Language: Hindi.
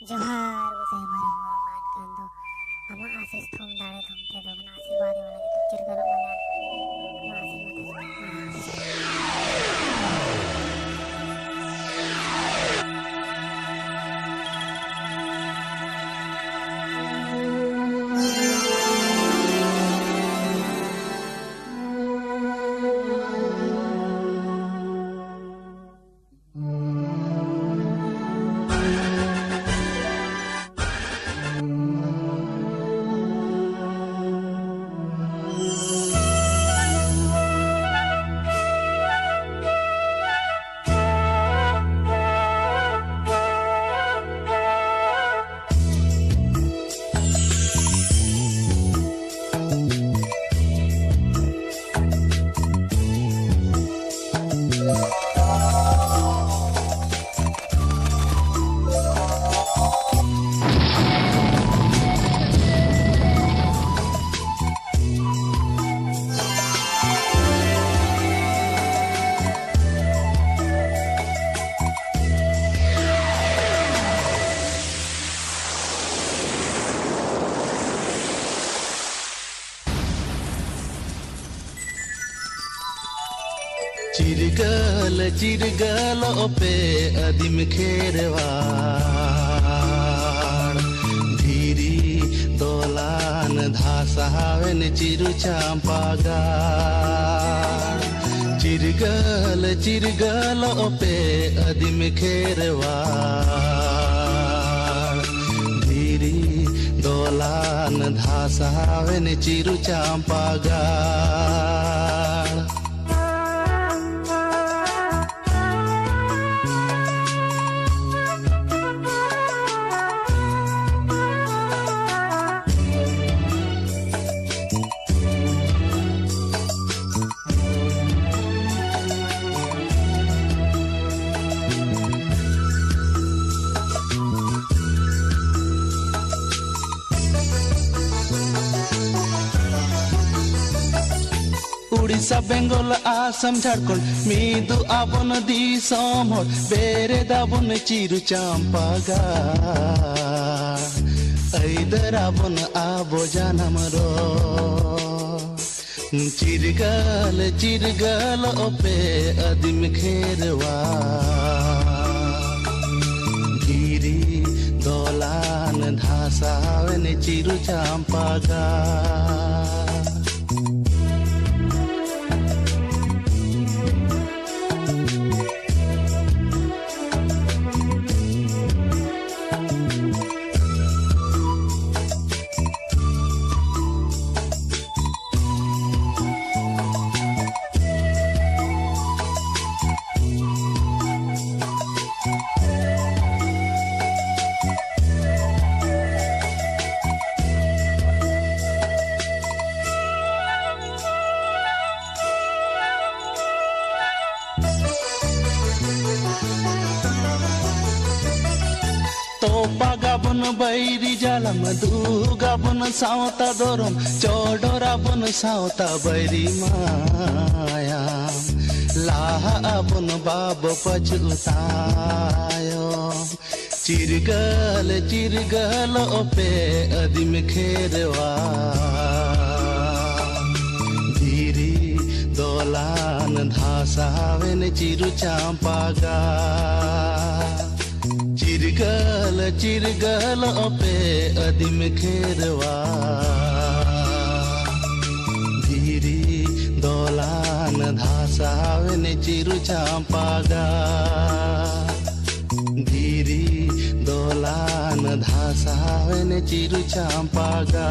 जोहार, उसे हमारा मोर मान कांदो हम आशीष थूम दाड़े थूमते दो आशीर्वाद वाला पिक्चर करो मना චිරිගල චිරිගල ඔපේ අදිම කෙරවා ධීරී දොලාන ධාසාාවෙන චිරුචාම්පාගා චිරිගල චිරිගල ඔපේ අදිම කෙරවා ධීරී දොලාන ධාසාාවෙන චිරුචාම්පාගා Orissa, Bengal, Assam, Jharkhand, Midu abon di somor, bere dabon chiru champaga. Aider abon abo janamro. Chirgal, chirgal ope adim kherwa. Giri dolan dhasaven chiru champaga. बन बैरी जालम दुर्गा बन साउता दोरम चोडोरा बन साउता बैरी माया लाहा बन बाब पच चिरगल चिरगल ओपे अदिम खेरवा। धीरी दोलान धासावेन चिरु चांपागा चिरगल पे अदिम खेरवा। धीरी दोलान धासावन चिरु चांपागा धीरी दोलान धासावन चिरु चांपागा